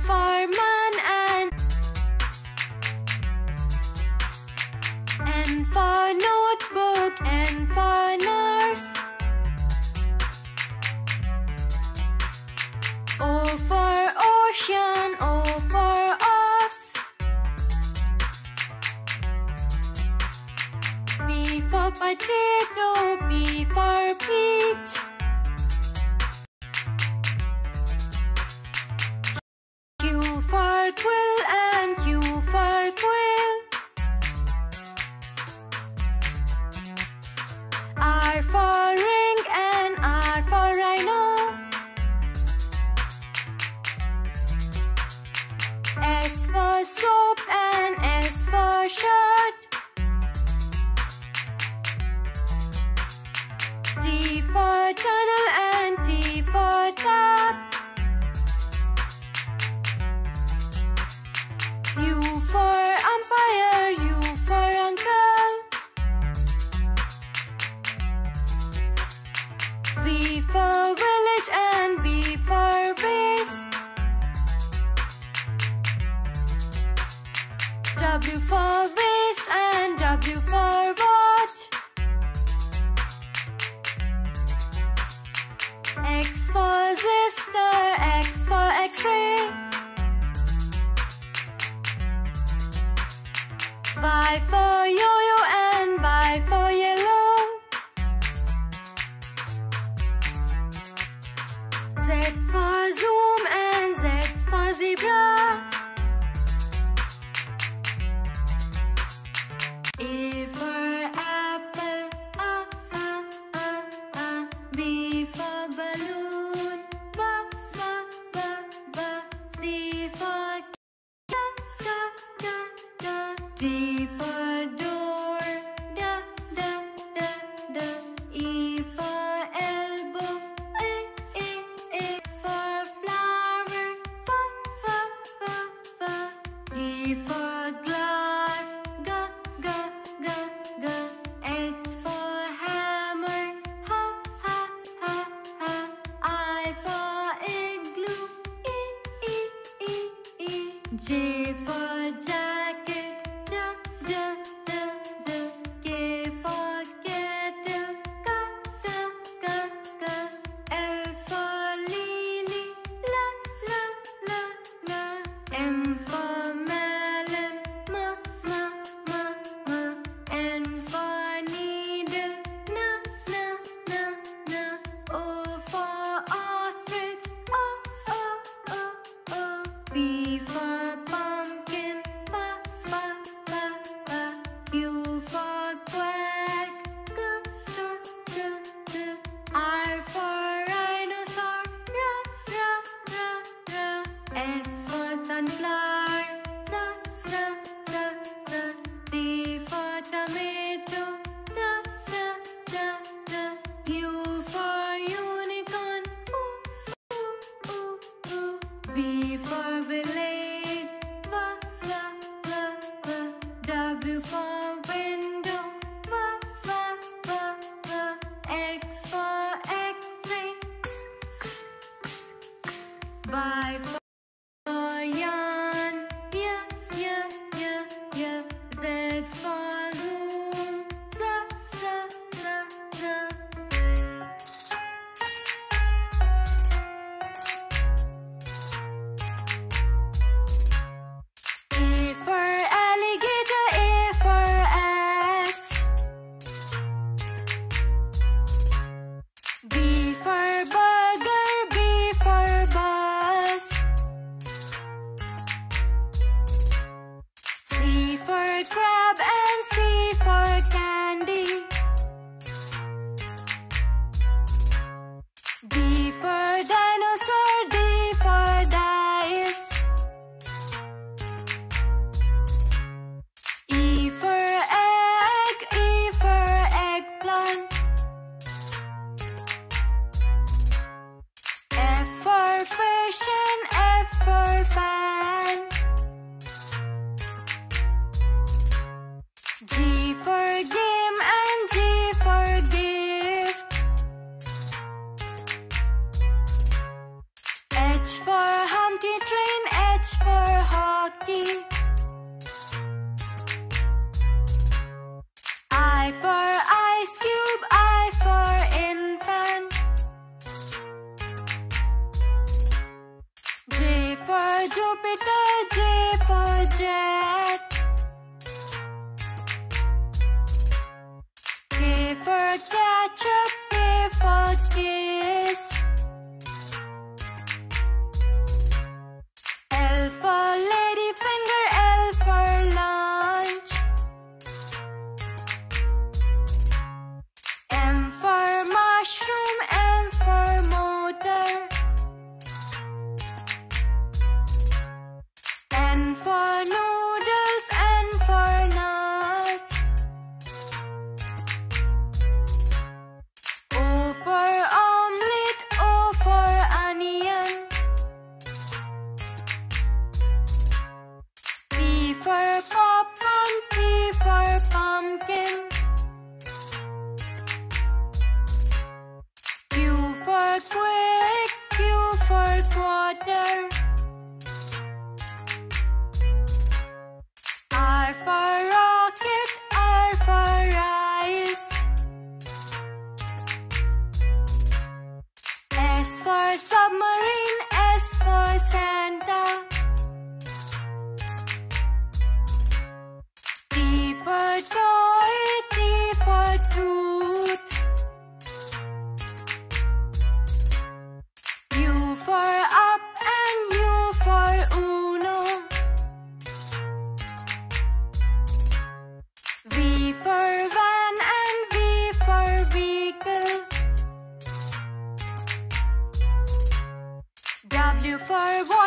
For man and and for notebook and for nurse. O for ocean O for ox. B for potato B for peach. soap and S for sure. fight for your deep relate.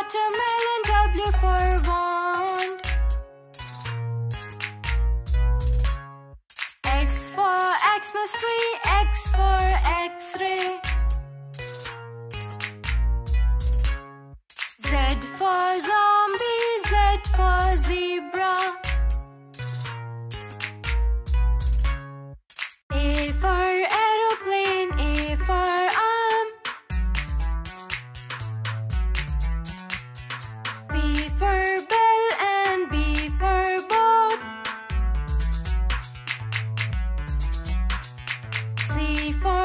watermelon, W for wand. X for Xmas tree, for